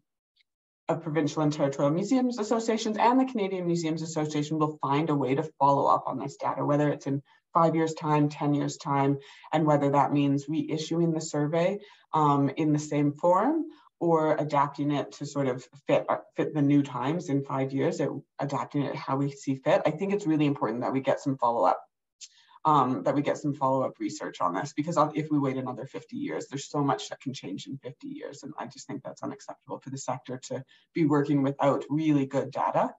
of provincial and territorial museums associations and the Canadian Museums Association will find a way to follow up on this data, whether it's in five years time, 10 years time, and whether that means reissuing the survey um, in the same form or adapting it to sort of fit, uh, fit the new times in five years, it, adapting it how we see fit. I think it's really important that we get some follow up um, that we get some follow-up research on this because if we wait another 50 years, there's so much that can change in 50 years. And I just think that's unacceptable for the sector to be working without really good data.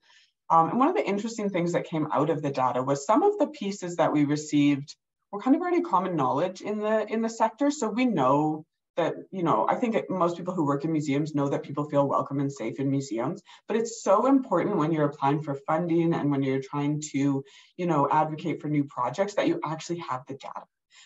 Um, and one of the interesting things that came out of the data was some of the pieces that we received were kind of already common knowledge in the in the sector. So we know that you know i think most people who work in museums know that people feel welcome and safe in museums but it's so important when you're applying for funding and when you're trying to you know advocate for new projects that you actually have the data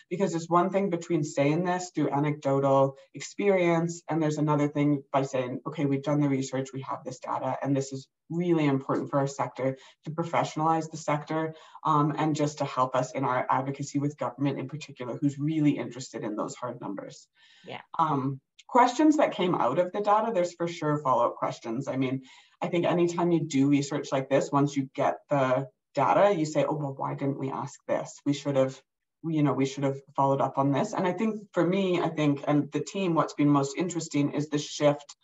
because there's one thing between saying this through anecdotal experience and there's another thing by saying okay we've done the research we have this data and this is really important for our sector to professionalize the sector um, and just to help us in our advocacy with government in particular who's really interested in those hard numbers. Yeah. Um, questions that came out of the data there's for sure follow-up questions. I mean i think anytime you do research like this once you get the data you say oh well why didn't we ask this? We should have you know, we should have followed up on this. And I think for me, I think, and the team, what's been most interesting is the shift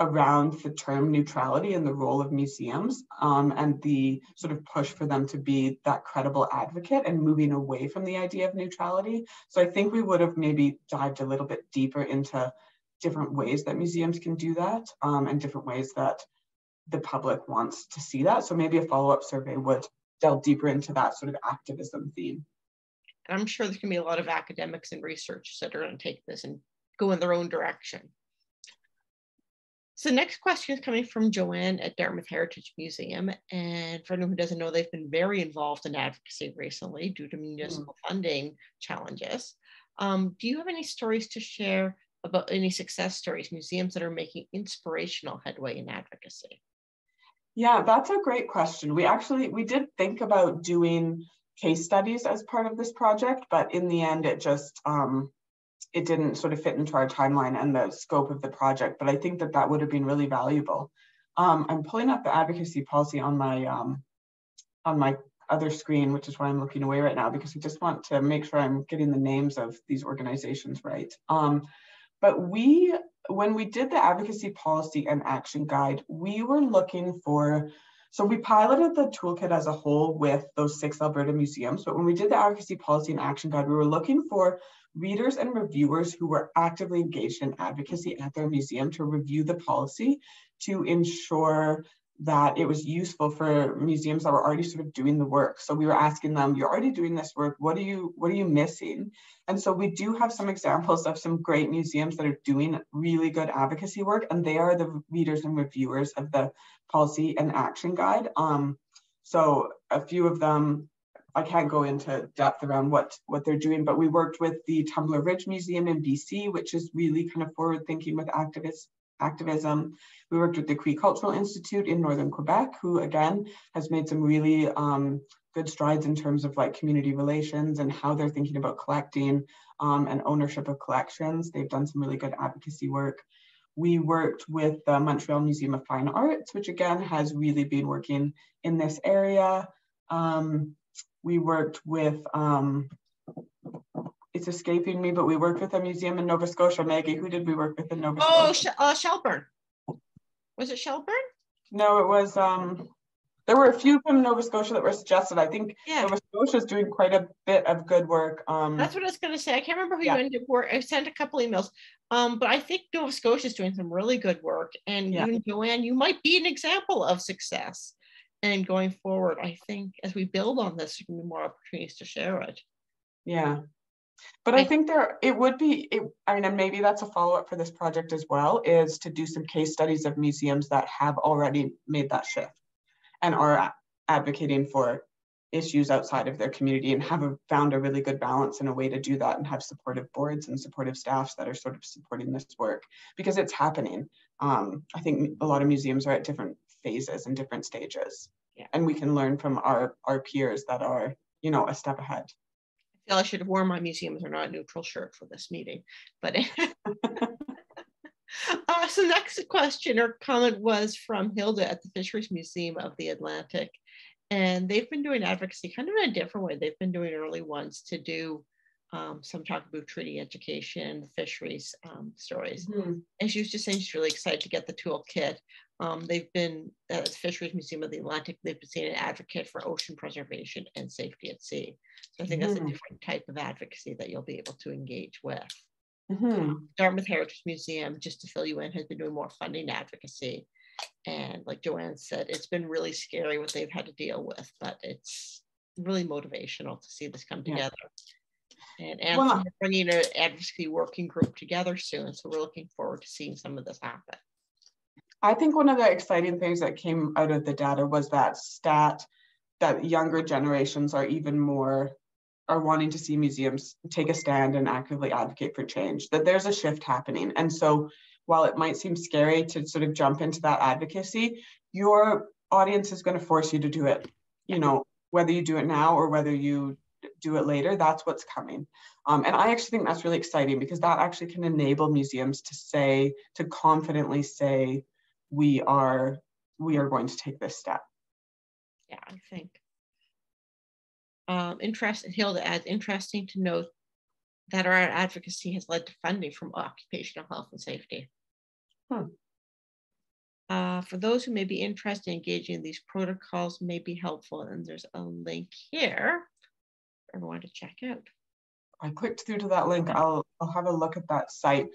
around the term neutrality and the role of museums um, and the sort of push for them to be that credible advocate and moving away from the idea of neutrality. So I think we would have maybe dived a little bit deeper into different ways that museums can do that um, and different ways that the public wants to see that. So maybe a follow-up survey would delve deeper into that sort of activism theme. And I'm sure there's going to be a lot of academics and researchers that are going to take this and go in their own direction. So next question is coming from Joanne at Dartmouth Heritage Museum. And for anyone who doesn't know, they've been very involved in advocacy recently due to municipal mm. funding challenges. Um, do you have any stories to share about any success stories, museums that are making inspirational headway in advocacy? Yeah, that's a great question. We actually, we did think about doing case studies as part of this project, but in the end, it just um, it didn't sort of fit into our timeline and the scope of the project. But I think that that would have been really valuable. Um, I'm pulling up the advocacy policy on my um, on my other screen, which is why I'm looking away right now because I just want to make sure I'm getting the names of these organizations right. Um, but we, when we did the advocacy policy and action guide, we were looking for so we piloted the toolkit as a whole with those six Alberta museums, but when we did the advocacy policy and action guide, we were looking for readers and reviewers who were actively engaged in advocacy at their museum to review the policy to ensure that it was useful for museums that were already sort of doing the work. So we were asking them, you're already doing this work, what are you what are you missing? And so we do have some examples of some great museums that are doing really good advocacy work and they are the readers and reviewers of the policy and action guide. Um, so a few of them I can't go into depth around what, what they're doing, but we worked with the Tumbler Ridge Museum in BC, which is really kind of forward thinking with activists activism. We worked with the Cree Cultural Institute in Northern Quebec, who again has made some really um, good strides in terms of like community relations and how they're thinking about collecting um, and ownership of collections. They've done some really good advocacy work. We worked with the Montreal Museum of Fine Arts, which again has really been working in this area. Um, we worked with um, it's escaping me, but we worked with a museum in Nova Scotia. Maggie, who did we work with in Nova oh, Scotia? Oh, uh, Shelburne. Was it Shelburne? No, it was. Um, there were a few from Nova Scotia that were suggested. I think yeah. Nova Scotia is doing quite a bit of good work. Um, That's what I was going to say. I can't remember who yeah. you ended up work. I sent a couple emails, um, but I think Nova Scotia is doing some really good work. And yeah. you, Joanne, you might be an example of success. And going forward, I think as we build on this, there can be more opportunities to share it. Yeah, but I think there it would be. It, I mean, and maybe that's a follow up for this project as well. Is to do some case studies of museums that have already made that shift and are advocating for issues outside of their community and have a, found a really good balance and a way to do that and have supportive boards and supportive staffs that are sort of supporting this work because it's happening. Um, I think a lot of museums are at different phases and different stages, yeah. and we can learn from our our peers that are you know a step ahead I should have worn my museums are not neutral shirt for this meeting. But uh, so next question or comment was from Hilda at the Fisheries Museum of the Atlantic. And they've been doing advocacy kind of in a different way. They've been doing early ones to do um, some talk about treaty education, fisheries um, stories. Mm-hmm. And she was just saying she's really excited to get the toolkit. Um, they've been at the Fisheries Museum of the Atlantic, they've been seeing an advocate for ocean preservation and safety at sea. So I think mm-hmm. that's a mm-hmm. different type of advocacy that you'll be able to engage with. Mm-hmm. Dartmouth Heritage Museum, just to fill you in, has been doing more funding advocacy. And like Joanne said, it's been really scary what they've had to deal with, but it's really motivational to see this come yeah. And well, are bringing an advocacy working group together soon. So we're looking forward to seeing some of this happen. I think one of the exciting things that came out of the data was that stat that younger generations are even more are wanting to see museums take a stand and actively advocate for change, that there's a shift happening. And so while it might seem scary to sort of jump into that advocacy, your audience is going to force you to do it. You know, whether you do it now or whether you do it later, that's what's coming. Um, and I actually think that's really exciting because that actually can enable museums to say, to confidently say, we are we are going to take this step. Yeah, I think. Um, interesting, Hilda adds, interesting to note that our advocacy has led to funding from occupational health and safety. Hmm. Uh, for those who may be interested in engaging in these protocols may be helpful, and there's a link here everyone to check out. I clicked through to that link. I'll, I'll have a look at that site.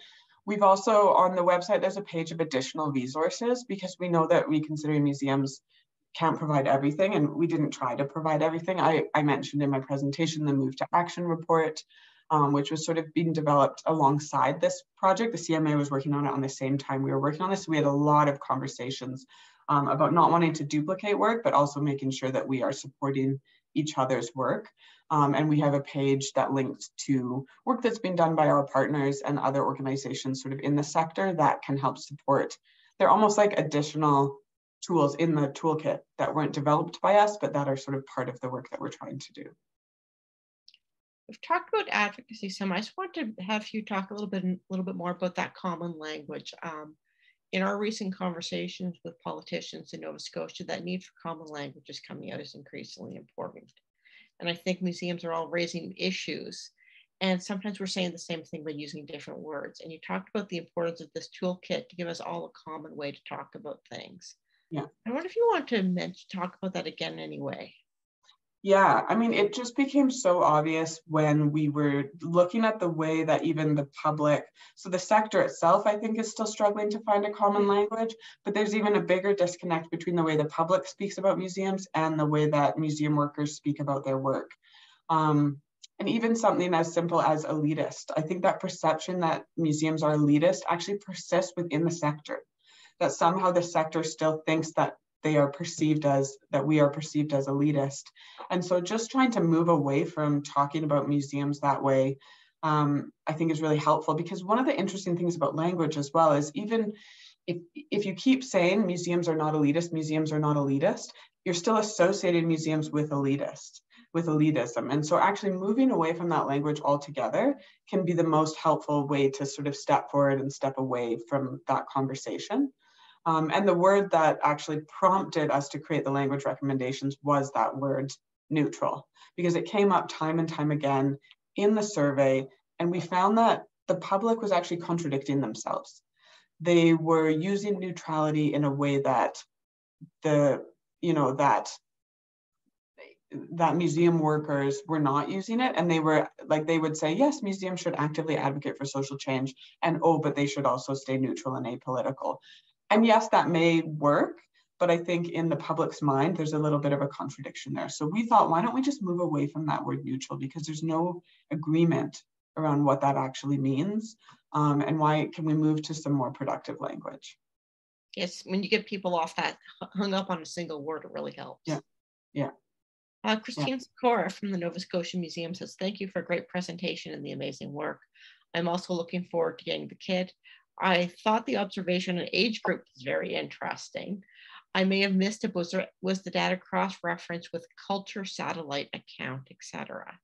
We've also on the website, there's a page of additional resources because we know that reconsidering museums can't provide everything and we didn't try to provide everything. I, I mentioned in my presentation the Moved to Action report, um, which was sort of being developed alongside this project. The CMA was working on it on the same time we were working on this. We had a lot of conversations um, about not wanting to duplicate work, but also making sure that we are supporting each other's work. Um, and we have a page that links to work that's been done by our partners and other organizations sort of in the sector that can help support. They're almost like additional tools in the toolkit that weren't developed by us, but that are sort of part of the work that we're trying to do. We've talked about advocacy some. I just want to have you talk a little bit, a little bit more about that common language. Um, in our recent conversations with politicians in Nova Scotia, that need for common language is coming out as increasingly important. And I think museums are all raising issues. And sometimes we're saying the same thing but using different words. And you talked about the importance of this toolkit to give us all a common way to talk about things. Yeah. I wonder if you want to mention, talk about that again anyway. Yeah, I mean, it just became so obvious when we were looking at the way that even the public, so the sector itself, I think, is still struggling to find a common language, but there's even a bigger disconnect between the way the public speaks about museums and the way that museum workers speak about their work. Um, and even something as simple as elitist. I think that perception that museums are elitist actually persists within the sector, that somehow the sector still thinks that they are perceived as that we are perceived as elitist. And so just trying to move away from talking about museums that way um, i think is really helpful because one of the interesting things about language as well is even if, if you keep saying museums are not elitist museums are not elitist you're still associating museums with elitist with elitism. And so actually moving away from that language altogether can be the most helpful way to sort of step forward and step away from that conversation um, and the word that actually prompted us to create the language recommendations was that word neutral, because it came up time and time again in the survey. And we found that the public was actually contradicting themselves. They were using neutrality in a way that the, you know, that that museum workers were not using it and they were like they would say yes museums should actively advocate for social change and oh but they should also stay neutral and apolitical and yes, that may work, but I think in the public's mind, there's a little bit of a contradiction there. So we thought, why don't we just move away from that word neutral because there's no agreement around what that actually means. Um, and why can we move to some more productive language? Yes, when you get people off that hung up on a single word, it really helps. Yeah, yeah. Uh, Christine yeah. Sikora from the Nova Scotia Museum says, thank you for a great presentation and the amazing work. I'm also looking forward to getting the kit. I thought the observation and age group was very interesting. I may have missed it. Was there was the data cross-reference with culture satellite account, etc.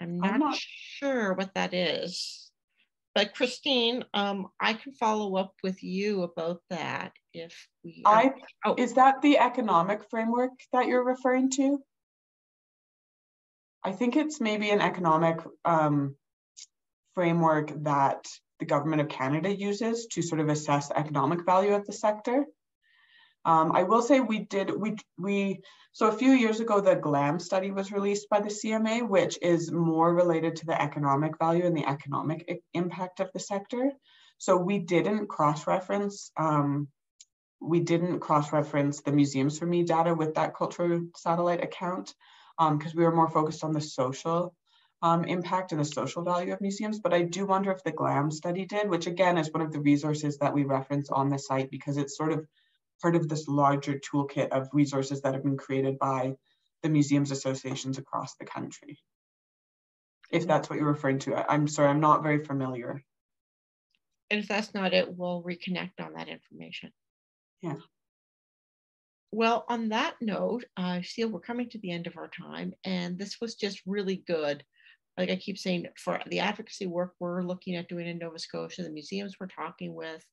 I'm not, I'm not sure what that is. But Christine, um, I can follow up with you about that if we. I oh. is that the economic framework that you're referring to? I think it's maybe an economic um, framework that the government of Canada uses to sort of assess the economic value of the sector. Um, I will say we did, we, we, so a few years ago, the GLAM study was released by the CMA, which is more related to the economic value and the economic impact of the sector. So we didn't cross-reference, um, we didn't cross-reference the Museums for Me data with that cultural satellite account because um, we were more focused on the social um, impact and the social value of museums, but I do wonder if the GLAM study did, which again is one of the resources that we reference on the site because it's sort of part of this larger toolkit of resources that have been created by the museums associations across the country. If that's what you're referring to, I'm sorry, I'm not very familiar. And if that's not it, we'll reconnect on that information. Yeah. Well, on that note, I uh, feel we're coming to the end of our time, and this was just really good like I keep saying, for the advocacy work we're looking at doing in Nova Scotia, the museums we're talking with,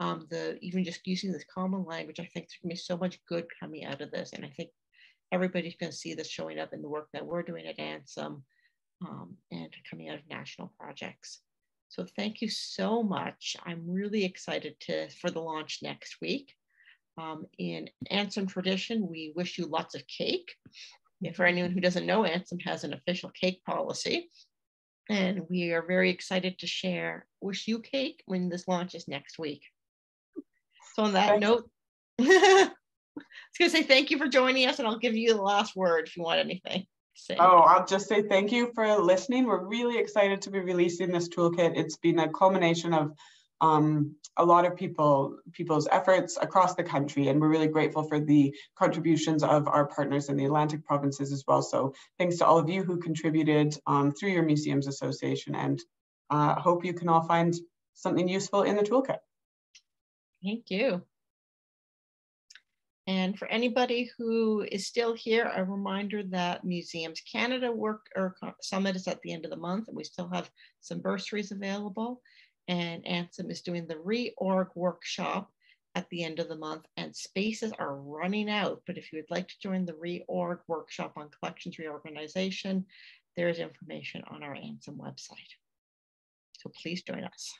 um, the even just using this common language, I think there's gonna be so much good coming out of this. And I think everybody's gonna see this showing up in the work that we're doing at ANSOM um, and coming out of national projects. So thank you so much. I'm really excited to for the launch next week. Um, in ANSOM tradition, we wish you lots of cake for anyone who doesn't know, ANSOM has an official cake policy. And we are very excited to share Wish You Cake when this launches next week. So, on that note, I was going to say thank you for joining us, and I'll give you the last word if you want anything. Oh, I'll just say thank you for listening. We're really excited to be releasing this toolkit. It's been a culmination of um, a lot of people people's efforts across the country and we're really grateful for the contributions of our partners in the Atlantic provinces as well. So thanks to all of you who contributed um, through your Museums Association and uh, hope you can all find something useful in the toolkit. Thank you. And for anybody who is still here, a reminder that Museums Canada work or summit is at the end of the month and we still have some bursaries available and ANSOM is doing the reorg workshop at the end of the month and spaces are running out. But if you would like to join the reorg workshop on collections reorganization, there's information on our ANSOM website. So please join us.